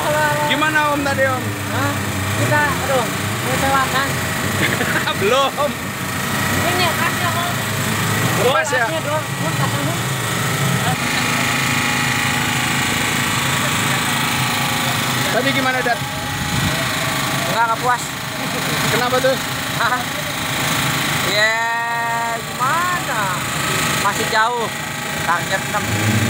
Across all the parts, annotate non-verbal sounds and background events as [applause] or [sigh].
halo halo halo. Gimana Om tadi Om? Hah? Kita, aduh, mengecewakan. [laughs] Belum. Ini. Lepas ya? Kasnya dong, Mun, kasnya, Mun. Tadi gimana Dat? Enggak, enggak puas. Kenapa tuh? Hah? Ya, gimana? Masih jauh. Target 6.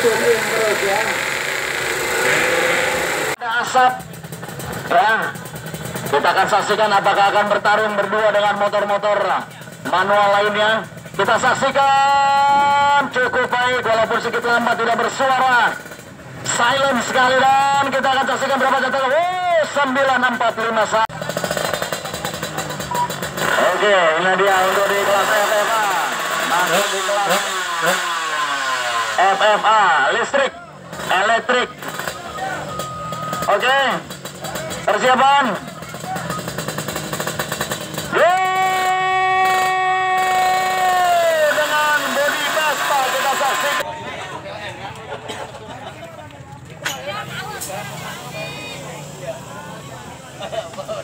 Terus ya. Ada asap. Ya. Kita akan saksikan apakah akan bertarung berdua dengan motor-motor manual lainnya. Kita saksikan. Cukup baik walaupun sedikit lambat tidak bersuara. Silent sekali dan kita akan saksikan berapa jatuh. Oh 9451 Oke, ini dia untuk di kelas FFA. Masuk di kelas FFA, listrik, elektrik. Oke, persiapan. Dengan body kita saksikan.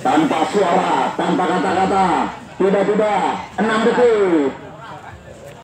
tanpa suara, tanpa kata-kata, tiba-tiba enam detik,